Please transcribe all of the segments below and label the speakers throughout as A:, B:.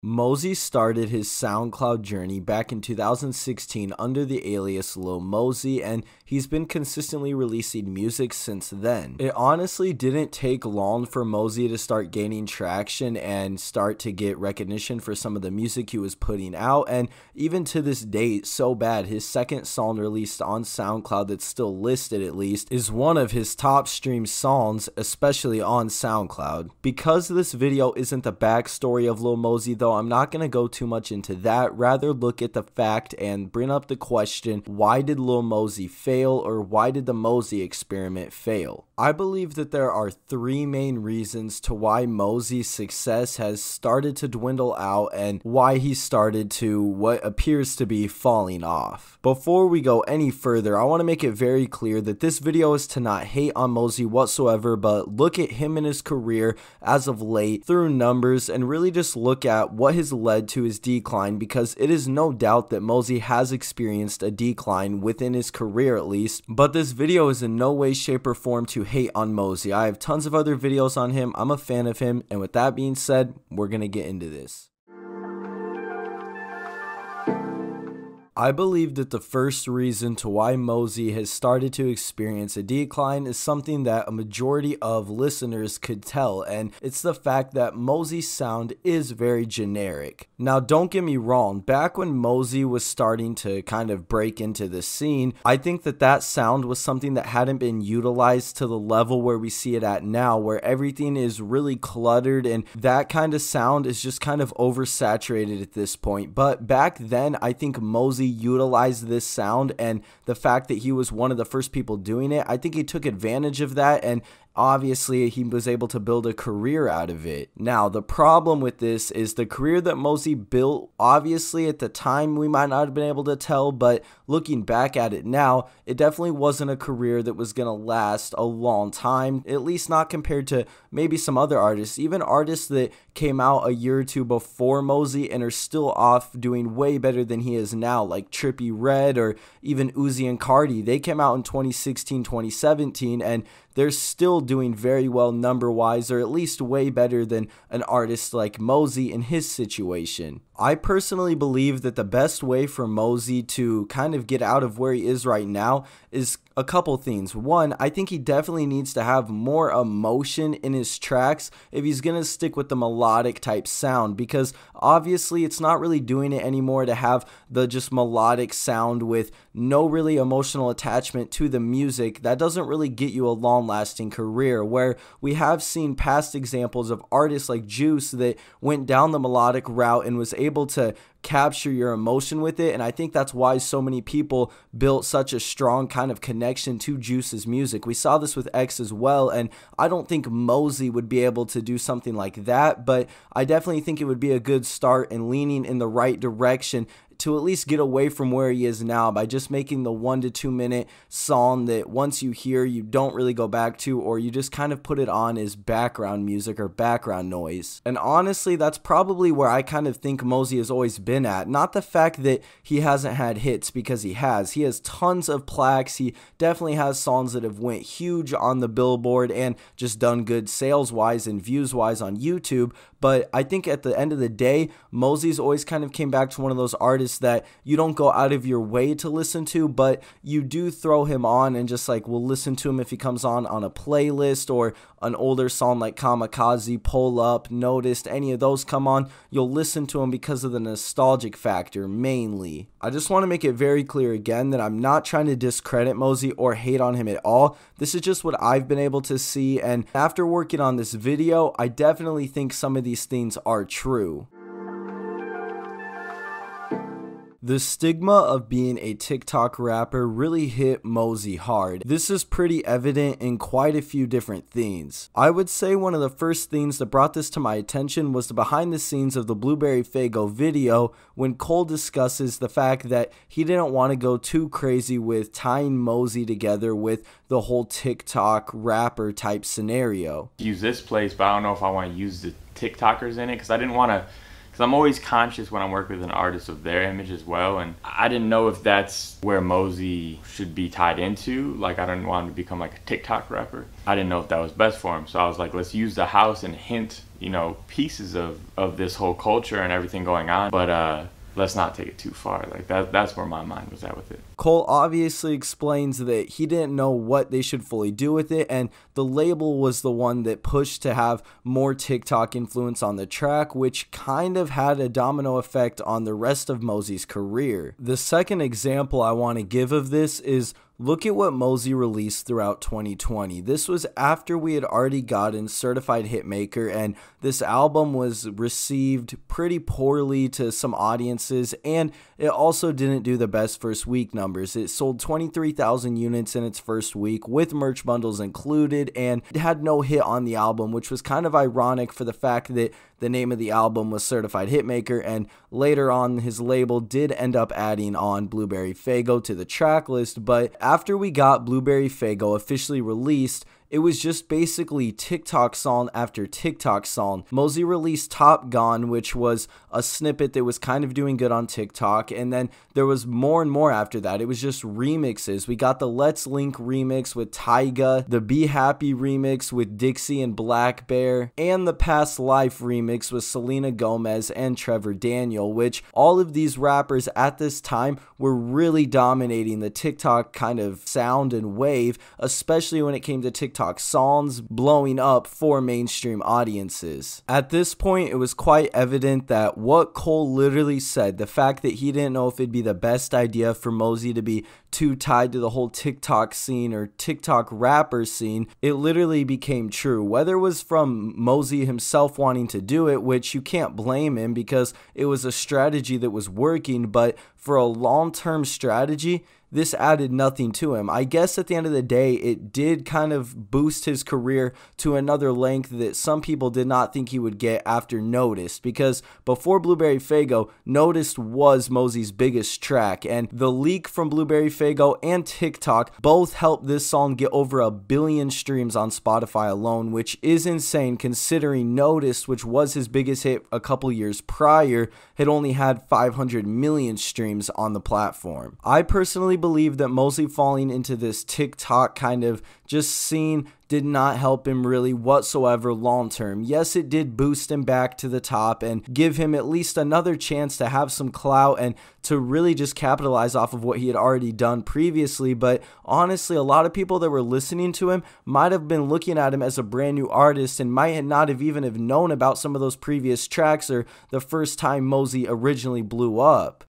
A: Mosey started his SoundCloud journey back in 2016 under the alias Lil Mosey, and he's been consistently releasing music since then. It honestly didn't take long for Mosey to start gaining traction and start to get recognition for some of the music he was putting out, and even to this date, so bad, his second song released on SoundCloud that's still listed at least is one of his top streamed songs, especially on SoundCloud. Because this video isn't the backstory of Lil Mosey though, I'm not going to go too much into that. Rather, look at the fact and bring up the question why did Lil Mosey fail or why did the Mosey experiment fail? I believe that there are three main reasons to why Mosey's success has started to dwindle out and why he started to what appears to be falling off. Before we go any further, I want to make it very clear that this video is to not hate on Mosey whatsoever, but look at him and his career as of late through numbers and really just look at what has led to his decline because it is no doubt that Mosey has experienced a decline within his career at least, but this video is in no way, shape, or form to hate on Mosey. I have tons of other videos on him. I'm a fan of him. And with that being said, we're going to get into this. I believe that the first reason to why Mosey has started to experience a decline is something that a majority of listeners could tell, and it's the fact that Mosey's sound is very generic. Now, don't get me wrong, back when Mosey was starting to kind of break into the scene, I think that that sound was something that hadn't been utilized to the level where we see it at now, where everything is really cluttered and that kind of sound is just kind of oversaturated at this point. But back then, I think Mosey utilized this sound and the fact that he was one of the first people doing it, I think he took advantage of that and obviously he was able to build a career out of it. Now, the problem with this is the career that Mosey built, obviously at the time we might not have been able to tell, but looking back at it now, it definitely wasn't a career that was going to last a long time, at least not compared to maybe some other artists, even artists that came out a year or two before Mosey and are still off doing way better than he is now, like Trippie Redd or even Uzi and Carti. They came out in 2016, 2017, and they're still doing very well number wise, or at least way better than an artist like Mosey in his situation. I personally believe that the best way for Mosey to kind of get out of where he is right now is a couple things. One, I think he definitely needs to have more emotion in his tracks if he's going to stick with the melodic type sound because obviously it's not really doing it anymore to have the just melodic sound with no really emotional attachment to the music. That doesn't really get you a long lasting career. Where we have seen past examples of artists like Juice that went down the melodic route and was able to capture your emotion with it. And I think that's why so many people built such a strong kind of connection to Juice's music. We saw this with X as well. And I don't think Mosey would be able to do something like that, but I definitely think it would be a good start and leaning in the right direction to at least get away from where he is now by just making the one to two minute song that once you hear, you don't really go back to, or you just kind of put it on as background music or background noise. And honestly, that's probably where I kind of think Mosey has always been at. Not the fact that he hasn't had hits because he has. He has tons of plaques. He definitely has songs that have went huge on the billboard and just done good sales wise and views wise on YouTube. But I think at the end of the day, Mosey's always kind of came back to one of those artists that you don't go out of your way to listen to, but you do throw him on and just like we'll listen to him if he comes on on a playlist or an older song like Kamikaze, Pull Up, Noticed, any of those come on. You'll listen to him because of the nostalgic factor mainly. I just want to make it very clear again that I'm not trying to discredit Mosey or hate on him at all. This is just what I've been able to see, and after working on this video, I definitely think some of these things are true. The stigma of being a TikTok rapper really hit Mosey hard. This is pretty evident in quite a few different things. I would say one of the first things that brought this to my attention was the behind the scenes of the Blueberry Faygo video when Cole discusses the fact that he didn't want to go too crazy with tying Mosey together with the whole TikTok rapper type scenario.
B: Use this place, but I don't know if I want to use the TikTokers in it because I didn't want to because I'm always conscious when I'm working with an artist of their image as well. And I didn't know if that's where Mosey should be tied into. Like, I didn't want him to become like a TikTok rapper. I didn't know if that was best for him. So I was like, let's use the house and hint, you know, pieces of, of this whole culture and everything going on. But, uh, let's not take it too far. Like that that's where my mind was at with it.
A: Cole obviously explains that he didn't know what they should fully do with it and the label was the one that pushed to have more TikTok influence on the track which kind of had a domino effect on the rest of Mosey's career. The second example I want to give of this is Look at what Mosey released throughout 2020. This was after we had already gotten Certified Hitmaker, and this album was received pretty poorly to some audiences, and it also didn't do the best first week numbers. It sold 23,000 units in its first week with merch bundles included, and it had no hit on the album, which was kind of ironic for the fact that the name of the album was Certified Hitmaker, and later on, his label did end up adding on Blueberry Faygo to the track list. But after we got Blueberry Faygo officially released, it was just basically TikTok song after TikTok song. Mosey released Top Gone, which was a snippet that was kind of doing good on TikTok, and then there was more and more after that. It was just remixes. We got the Let's Link remix with Tyga, the Be Happy remix with Dixie and blackbear, and the Past Life remix with Selena Gomez and Trevor Daniel, which all of these rappers at this time were really dominating the TikTok kind of sound and wave, especially when it came to TikTok TikTok songs blowing up for mainstream audiences. At this point, it was quite evident that what Cole literally said, the fact that he didn't know if it'd be the best idea for Mosey to be too tied to the whole TikTok scene or TikTok rapper scene, it literally became true. Whether it was from Mosey himself wanting to do it, which you can't blame him because it was a strategy that was working, but for a long term strategy, this added nothing to him. I guess at the end of the day, it did kind of boost his career to another length that some people did not think he would get after Noticed, because before Blueberry Faygo, Noticed was Mosey's biggest track, and the leak from Blueberry Faygo and TikTok both helped this song get over a billion streams on Spotify alone, which is insane considering Noticed, which was his biggest hit a couple years prior, had only had 500 million streams on the platform. I personally believe that Mosey falling into this TikTok kind of just scene did not help him really whatsoever long term. Yes, it did boost him back to the top and give him at least another chance to have some clout and to really just capitalize off of what he had already done previously. But honestly, a lot of people that were listening to him might have been looking at him as a brand new artist and might not have even have known about some of those previous tracks or the first time Mosey originally blew up.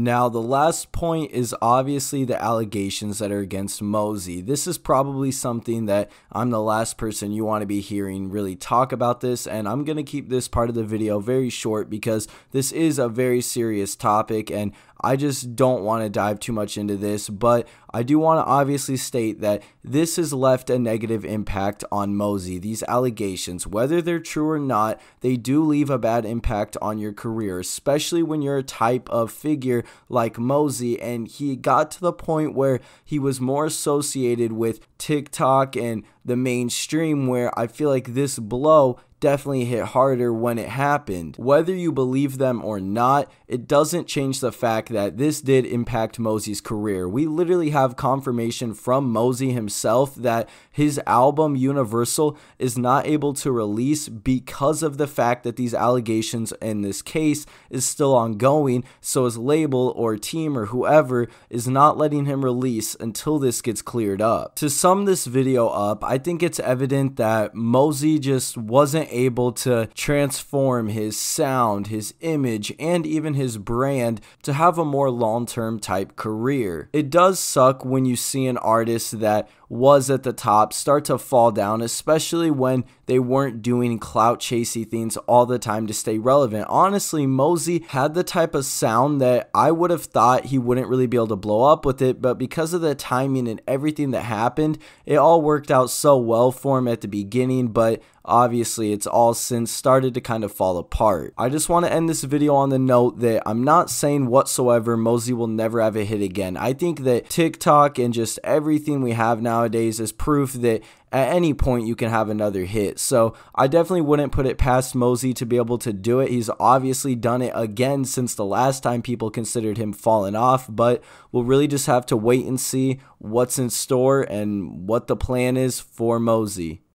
A: Now, the last point is obviously the allegations that are against Mosey. This is probably something that I'm the last person you want to be hearing really talk about this, and I'm going to keep this part of the video very short because this is a very serious topic, and I just don't want to dive too much into this, but I do want to obviously state that this has left a negative impact on Mosey. These allegations, whether they're true or not, they do leave a bad impact on your career, especially when you're a type of figure like Mosey. And he got to the point where he was more associated with TikTok and the mainstream, where I feel like this blow definitely hit harder when it happened. Whether you believe them or not, it doesn't change the fact that this did impact Mosey's career. We literally have confirmation from Mosey himself that his album Universal is not able to release because of the fact that these allegations in this case is still ongoing. So his label or team or whoever is not letting him release until this gets cleared up. To sum this video up, I think it's evident that Mosey just wasn't able to transform his sound, his image, and even his brand to have a more long term type career. It does suck when you see an artist that was at the top start to fall down, especially when they weren't doing clout chasey things all the time to stay relevant. Honestly, Mosey had the type of sound that I would have thought he wouldn't really be able to blow up with it, but because of the timing and everything that happened, it all worked out so well for him at the beginning. But obviously it's all since started to kind of fall apart. I just want to end this video on the note that I'm not saying whatsoever Mosey will never have a hit again. I think that TikTok and just everything we have now nowadays is proof that at any point you can have another hit. So I definitely wouldn't put it past Mosey to be able to do it. He's obviously done it again since the last time people considered him falling off, but we'll really just have to wait and see what's in store and what the plan is for Mosey.